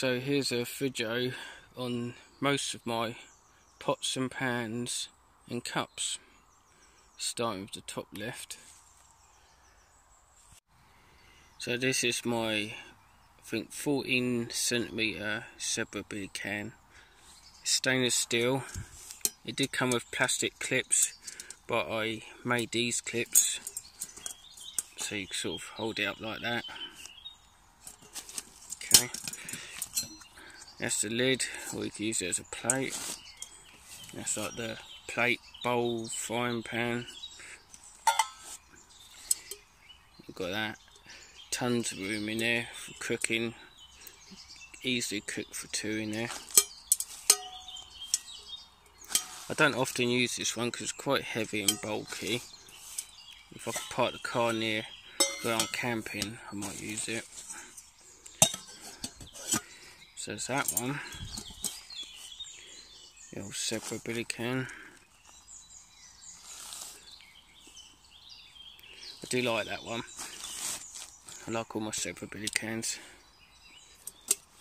So here's a video on most of my pots and pans and cups. Starting with the top left. So this is my, I think 14 centimeter Zebra Billy can. Stainless steel. It did come with plastic clips, but I made these clips so you can sort of hold it up like that. Okay. That's the lid, you can use it as a plate. That's like the plate, bowl, frying pan. You've got that. Tons of room in there for cooking. Easily cook for two in there. I don't often use this one because it's quite heavy and bulky. If I park the car near where I'm camping, I might use it. So there's that one. The old Billy can. I do like that one. I like all my Billy cans.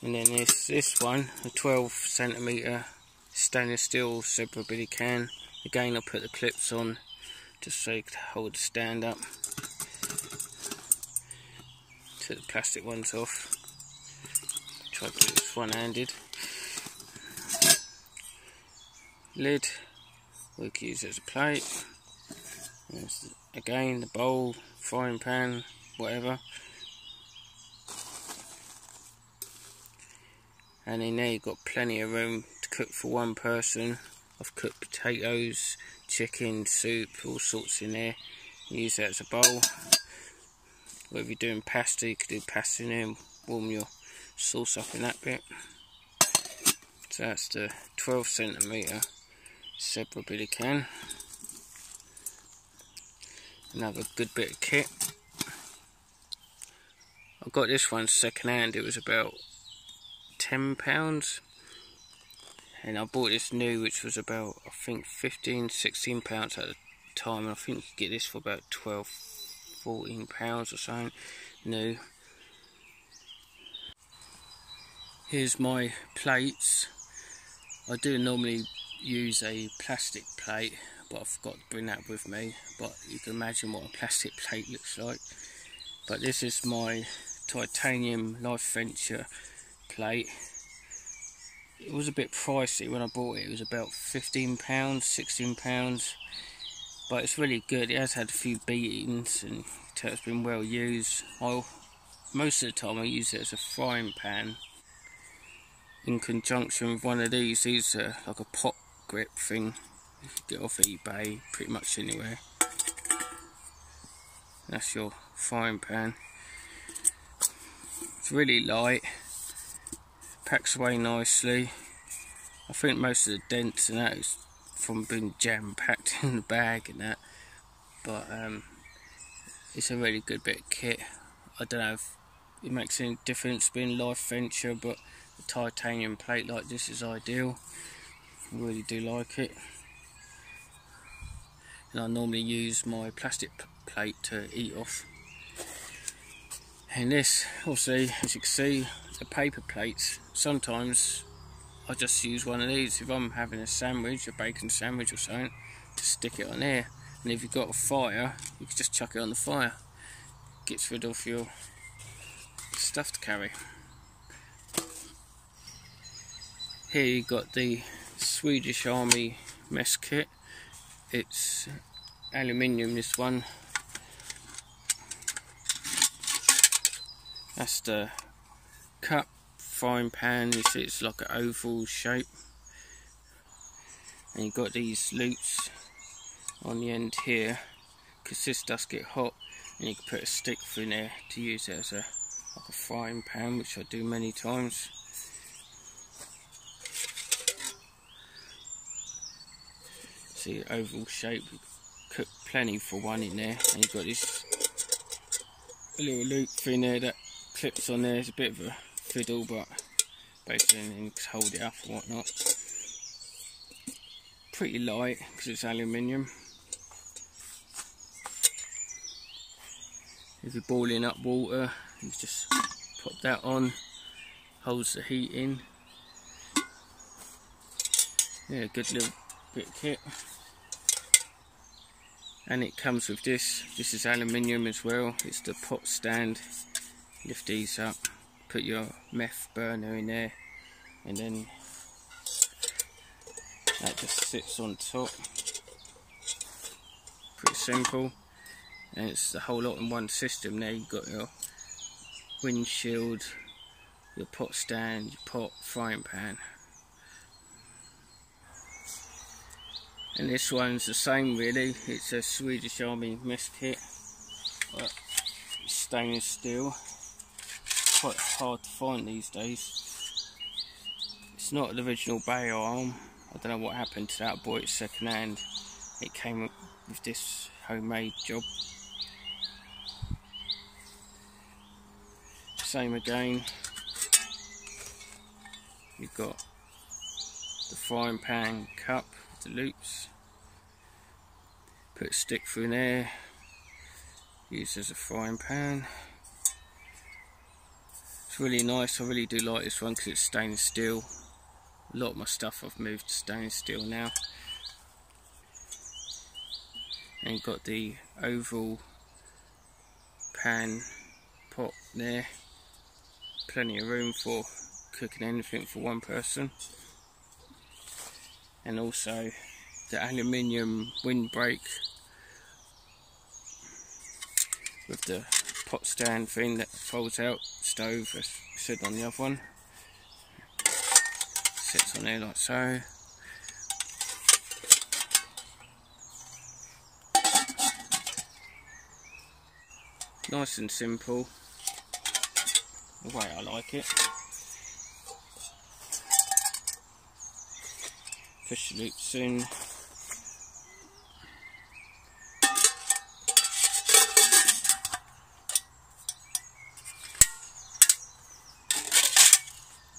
And then this this one, a 12 centimeter stainless steel Billy can. Again, I'll put the clips on just so you can hold the stand up. Take the plastic ones off try to do this one-handed. Lid, we can use it as a plate. There's again the bowl, frying pan, whatever. And in there you've got plenty of room to cook for one person. I've cooked potatoes, chicken, soup, all sorts in there. Use that as a bowl. Whether you're doing pasta, you could do pasta in there warm your sauce up in that bit. So that's the 12 centimeter Zebra Billy can. Another good bit of kit. I got this one second hand, it was about £10 and I bought this new which was about I think 15 16 pounds at the time and I think you could get this for about 12 14 pounds or something new Here's my plates. I do normally use a plastic plate, but I forgot to bring that with me. But you can imagine what a plastic plate looks like. But this is my titanium Life Venture plate. It was a bit pricey when I bought it. It was about £15, £16. But it's really good. It has had a few beatings and it's been well used. i most of the time I use it as a frying pan in conjunction with one of these. These are like a pot grip thing. You can get off eBay pretty much anywhere. That's your frying pan. It's really light. Packs away nicely. I think most of the dents and that is from being jam packed in the bag and that. But um, it's a really good bit of kit. I don't know if it makes any difference being Life Venture, but titanium plate like this is ideal. I really do like it. And I normally use my plastic plate to eat off. And this, obviously, as you can see, the paper plates. Sometimes I just use one of these if I'm having a sandwich, a bacon sandwich or something, to stick it on there. And if you've got a fire, you can just chuck it on the fire. Gets rid of your stuff to carry. Here you've got the Swedish Army mess kit. It's aluminium this one. That's the cup frying pan. It's like an oval shape. And you've got these loops on the end here because this does get hot and you can put a stick through there to use it as a like a frying pan which I do many times see oval shape. Cook plenty for one in there. And you've got this little loop thing there that clips on there. It's a bit of a fiddle but basically you can hold it up or whatnot. Pretty light because it's aluminium. If you're boiling up water you just pop that on. Holds the heat in. Yeah, good little bit of kit. And it comes with this. This is aluminium as well. It's the pot stand. Lift these up. Put your meth burner in there. And then that just sits on top. Pretty simple. And it's the whole lot in one system there. You've got your windshield, your pot stand, your pot, frying pan. And this one's the same really, it's a Swedish Army mess kit, but stainless steel, quite hard to find these days. It's not the original barrel arm, I don't know what happened to that, I bought it second hand, it came with this homemade job. Same again, you've got the frying pan cup the loops. Put a stick through there. Used as a frying pan. It's really nice. I really do like this one because it's stainless steel. A lot of my stuff I've moved to stainless steel now. And got the oval pan pot there. Plenty of room for cooking anything for one person and also the aluminium windbreak with the pot stand thing that folds out. Stove as said on the other one. Sits on there like so. Nice and simple. The way I like it loops in.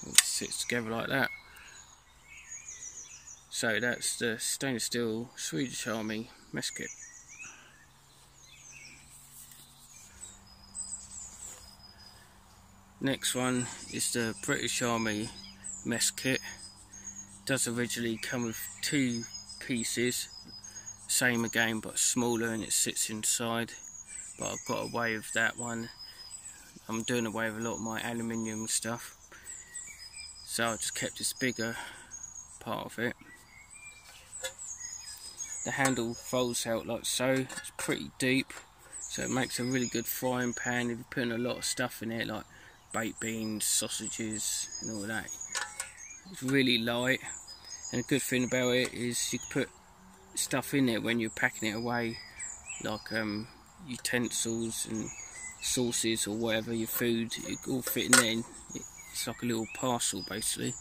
It sits together like that. So that's the stainless steel Swedish Army mess kit. Next one is the British Army mess kit does originally come with two pieces. Same again but smaller and it sits inside. But I've got away with that one. I'm doing away with a lot of my aluminium stuff. So I just kept this bigger part of it. The handle folds out like so. It's pretty deep. So it makes a really good frying pan if you're putting a lot of stuff in it like baked beans, sausages and all that it's really light and a good thing about it is you put stuff in it when you're packing it away like um, utensils and sauces or whatever your food it all fit in it's like a little parcel basically.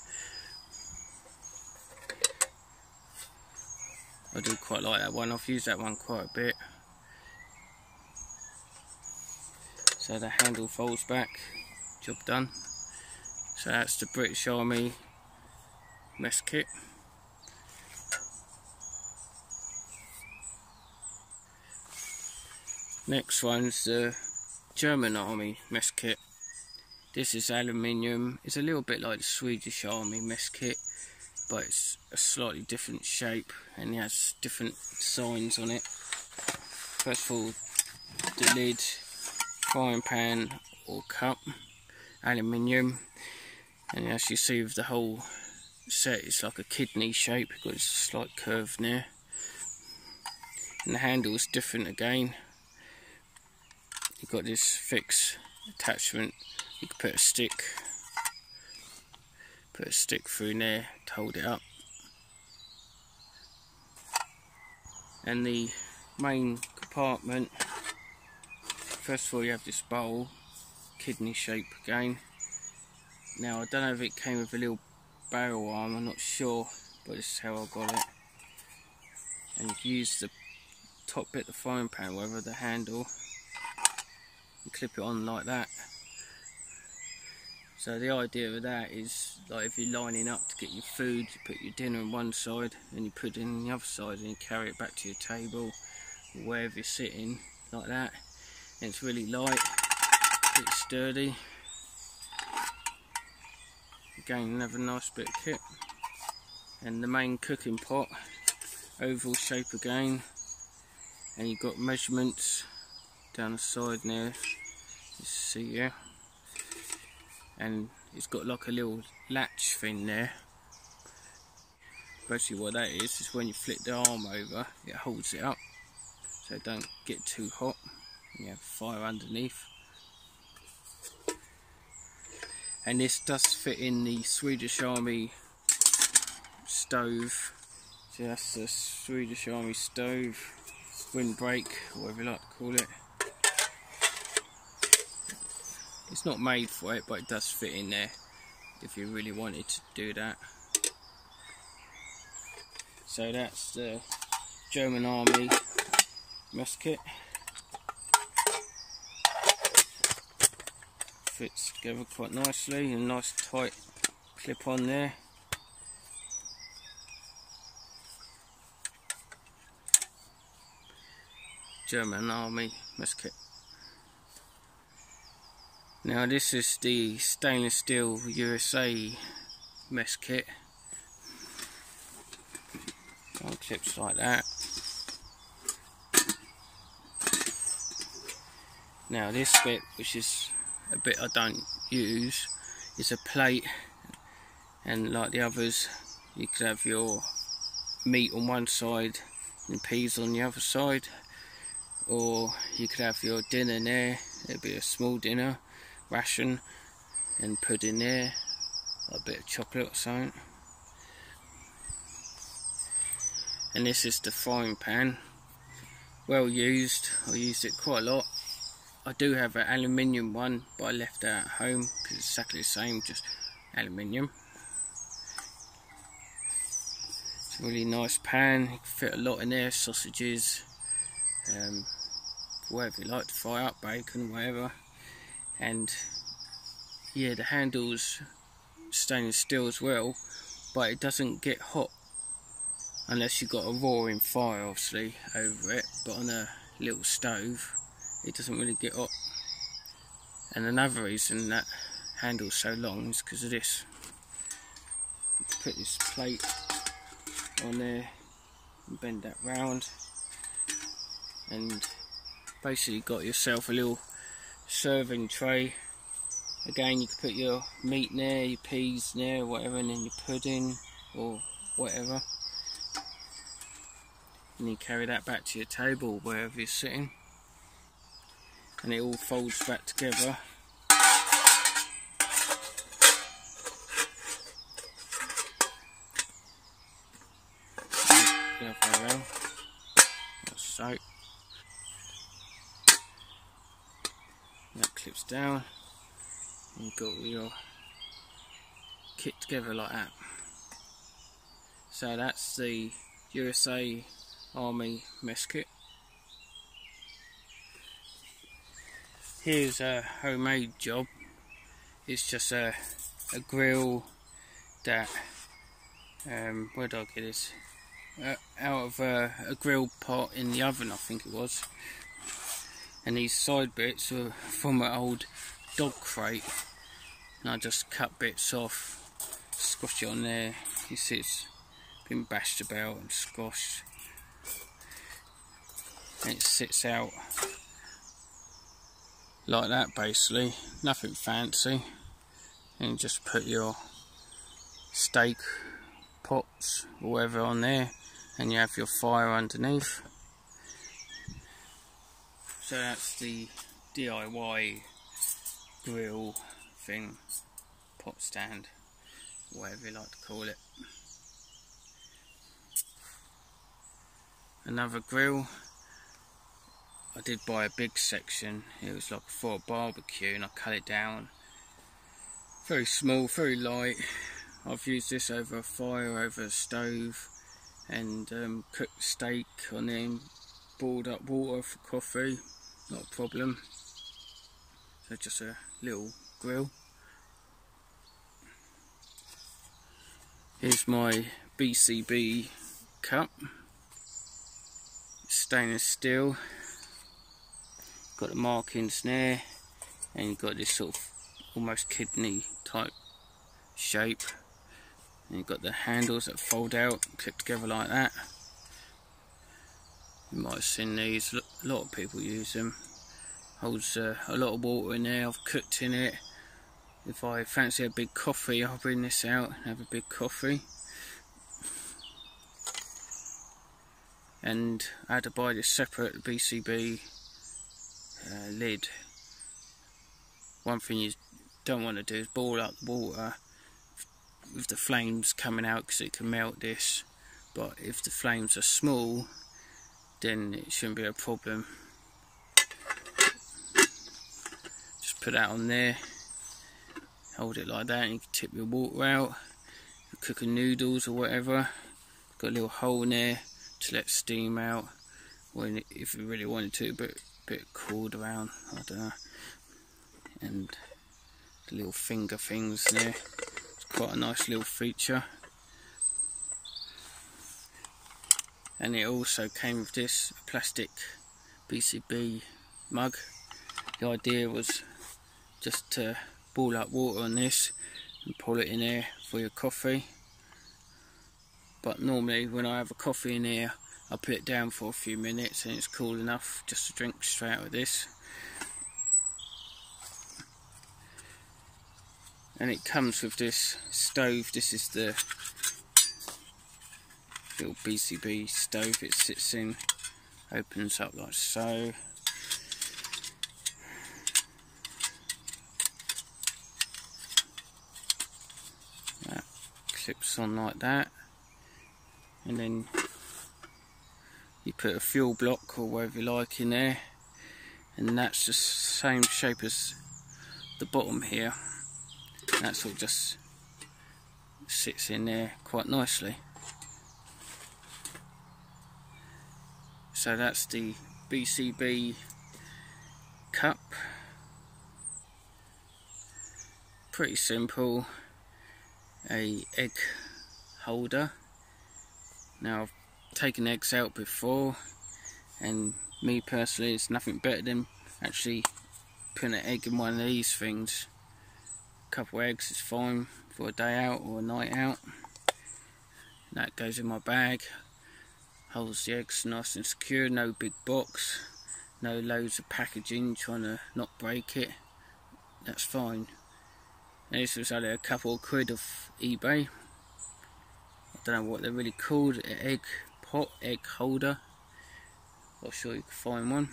I do quite like that one. I've used that one quite a bit. So the handle folds back. Job done. So that's the British Army mess kit. Next one's the German Army mess kit. This is aluminium. It's a little bit like the Swedish Army mess kit, but it's a slightly different shape and it has different signs on it. First of all, the lid, frying pan or cup, aluminium, and as you see with the whole set it's like a kidney shape got a slight curve there and the handle is different again. You've got this fixed attachment you can put a stick put a stick through there to hold it up. And the main compartment first of all you have this bowl kidney shape again. Now I don't know if it came with a little barrel arm, I'm not sure, but this is how I got it. And use the top bit of the frying pan, whether the handle, you clip it on like that. So the idea of that is, like if you're lining up to get your food, you put your dinner on one side, and you put it in the other side, and you carry it back to your table, wherever you're sitting, like that. And it's really light, it's sturdy. Again another nice bit of kit and the main cooking pot oval shape again. And you've got measurements down the side there you see yeah. And it's got like a little latch thing there. Basically what that is is when you flip the arm over it holds it up so don't get too hot. You have fire underneath and this does fit in the Swedish Army stove. So that's the Swedish Army stove windbreak whatever you like to call it. It's not made for it but it does fit in there if you really wanted to do that. So that's the German Army mess fits together quite nicely a nice tight clip on there. German Army mess kit now this is the stainless steel USA mess kit on clips like that. Now this bit which is a bit I don't use is a plate. And like the others you could have your meat on one side and peas on the other side. Or you could have your dinner there. It'd be a small dinner ration and pudding there. A bit of chocolate or something. And this is the frying pan. Well used. I used it quite a lot I do have an aluminium one, but I left that at home because it's exactly the same, just aluminium. It's a really nice pan, you can fit a lot in there, sausages, um, whatever you like to fry up, bacon, whatever. And yeah, the handle's stainless steel as well, but it doesn't get hot unless you've got a roaring fire obviously over it, but on a little stove it doesn't really get up. And another reason that handle's so long is because of this. Put this plate on there and bend that round and basically got yourself a little serving tray. Again you can put your meat in there your peas in there whatever and then your pudding or whatever. And you carry that back to your table wherever you're sitting and it all folds back together. Around so that clips down and you've got your kit together like that. So that's the USA Army mess kit here's a homemade job. It's just a, a grill that um, where did I get this? Uh, out of a, a grill pot in the oven I think it was. And these side bits are from an old dog crate. And I just cut bits off squash it on there. You see it's been bashed about and squashed. And it sits out like that basically. Nothing fancy. And just put your steak pots or whatever on there and you have your fire underneath. So that's the DIY grill thing. Pot stand whatever you like to call it. Another grill I did buy a big section. It was like for a barbecue and I cut it down. Very small, very light. I've used this over a fire, over a stove and um, cooked steak on then boiled up water for coffee. Not a problem. So just a little grill. Here's my BCB cup. Stainless steel got the markings there and you've got this sort of almost kidney type shape. And you've got the handles that fold out, clip together like that. You might have seen these, a lot of people use them. Holds uh, a lot of water in there, I've cooked in it. If I fancy a big coffee, I'll bring this out and have a big coffee. And I had to buy this separate BCB uh, lid. One thing you don't want to do is boil up the water with the flames coming out because it can melt this. But if the flames are small, then it shouldn't be a problem. Just put that on there, hold it like that, and you can tip your water out. You're cooking noodles or whatever, got a little hole in there to let steam out. When if you really wanted to, but bit cooled around, I don't know. And the little finger things there. It's quite a nice little feature. and it also came with this plastic BCB mug the idea was just to boil up water on this and pour it in there for your coffee but normally when I have a coffee in here I put it down for a few minutes and it's cool enough just to drink straight out of this. And it comes with this stove. This is the little BCB stove it sits in. Opens up like so. That clips on like that. And then you put a fuel block or whatever you like in there and that's the same shape as the bottom here that's all just sits in there quite nicely So that's the BCB cup. Pretty simple. A egg holder. Now I've taken eggs out before and me personally it's nothing better than actually putting an egg in one of these things. A couple eggs is fine for a day out or a night out. That goes in my bag holds the eggs nice and secure, no big box, no loads of packaging trying to not break it, that's fine. And this was only a couple of quid of eBay. I don't know what they're really called, egg pot, egg holder. Not sure you can find one.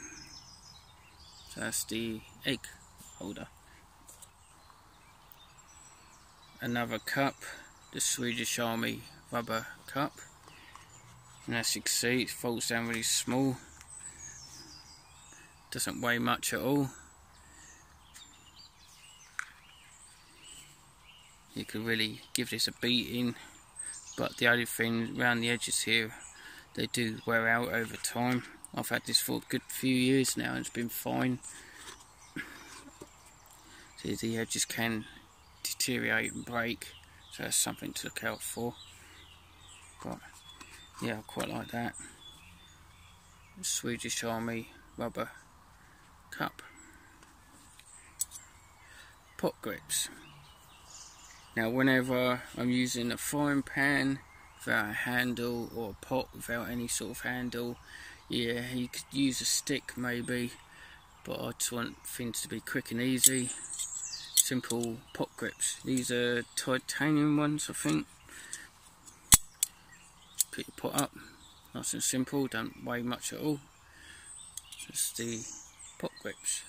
So that's the egg holder. Another cup, the Swedish Army rubber cup. And as you can see, it folds down really small. Doesn't weigh much at all. You could really give this a beating, but the only thing around the edges here, they do wear out over time. I've had this for a good few years now and it's been fine. See, the edges can deteriorate and break, so that's something to look out for. But yeah, I quite like that. Swedish Army rubber cup. Pot grips. Now whenever I'm using a frying pan without a handle or a pot without any sort of handle, yeah, you could use a stick maybe, but I just want things to be quick and easy. Simple pot grips. These are titanium ones I think. Put your pot up. Nice and simple don't weigh much at all. Just the pot grips.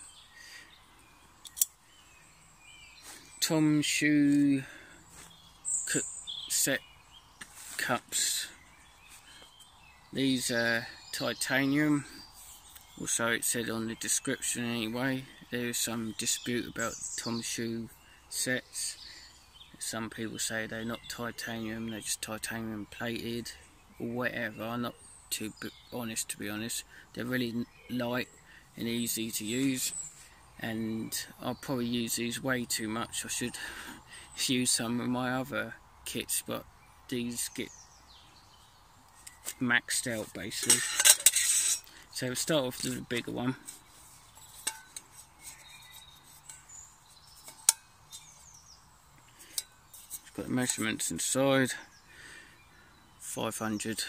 Tomshoo set cups these are titanium also it said on the description anyway there's some dispute about Tomshoo sets some people say they're not titanium they're just titanium plated or whatever. I'm not too honest to be honest. They're really light and easy to use and I'll probably use these way too much. I should use some of my other kits but these get maxed out basically. So we'll start off with a bigger one. got the measurements inside 500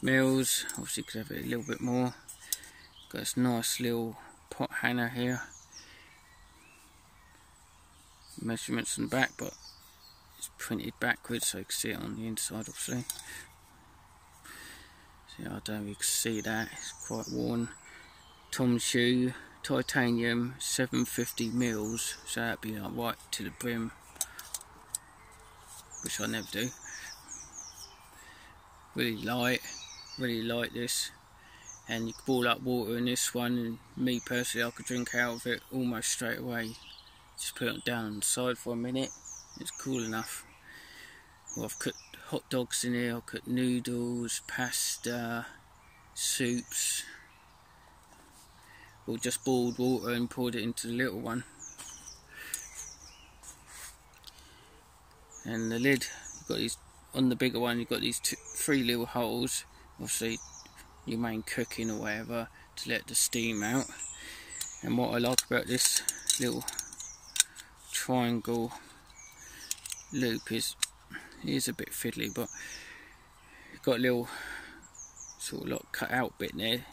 mils obviously could have it a little bit more got this nice little pot hanger here measurements on the back but it's printed backwards so you can see it on the inside obviously. See I don't know if you can see that. It's quite worn. Tomshoo titanium 750 mils. So that'd be like right to the brim. Which I never do. Really light really like this. And you boil up water in this one. And me personally I could drink out of it almost straight away. Just put it down on the side for a minute it's cool enough. Well, I've cooked hot dogs in here I've cooked noodles pasta soups. Or just boiled water and poured it into the little one. And the lid you've got these on the bigger one you've got these two, three little holes. Obviously your main cooking or whatever to let the steam out. And what I like about this little triangle loop is is a bit fiddly but got a little sort of like cut out bit there.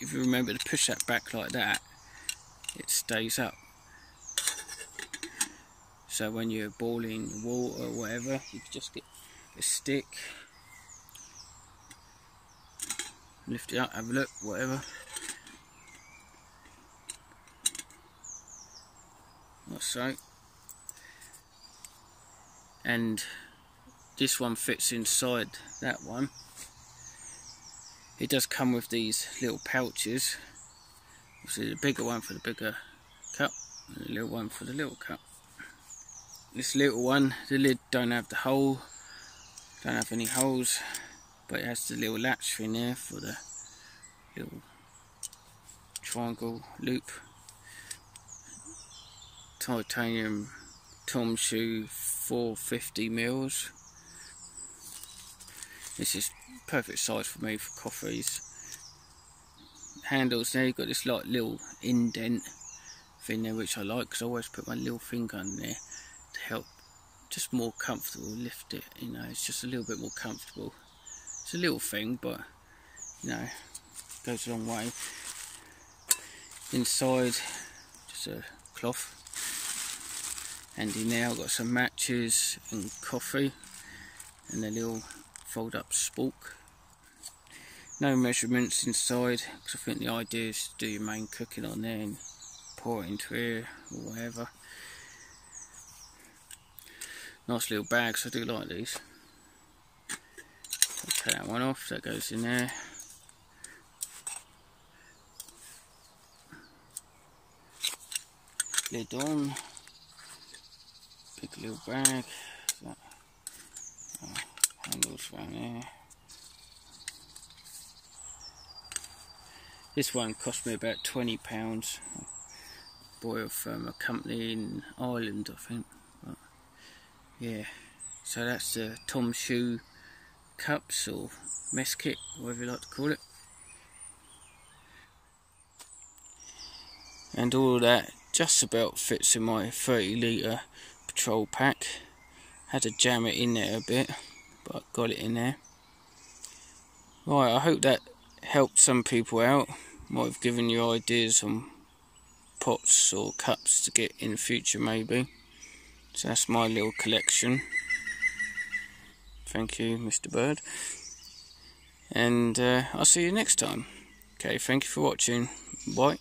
If you remember to push that back like that it stays up. So when you're boiling water or whatever you just get a stick lift it up have a look whatever. Like so and this one fits inside that one it does come with these little pouches. Obviously the bigger one for the bigger cup and the little one for the little cup. This little one, the lid don't have the hole, don't have any holes, but it has the little latch thing there for the little triangle loop. Titanium Tomshoo 450 mils. This is perfect size for me for coffees. Handles there, you've got this like little indent thing there which I like because I always put my little finger in there to help just more comfortable lift it you know it's just a little bit more comfortable it's a little thing but you know goes a long way inside just a cloth and in there got some matches and coffee and a little fold up spork. No measurements inside because I think the idea is to do your main cooking on there and pour it into here or whatever. Nice little bags, I do like these. I'll take that one off, that goes in there. Lid on. Big little bag uh, handles around there. This one cost me about £20. Bought from a company in Ireland, I think. But, yeah, so that's the Tomshoo cups or mess kit, whatever you like to call it. And all that just about fits in my 30 litre patrol pack. Had to jam it in there a bit but got it in there. Right, I hope that helped some people out. Might have given you ideas on pots or cups to get in the future maybe. So that's my little collection. Thank you, Mr. Bird. And uh, I'll see you next time. Okay, thank you for watching. Bye.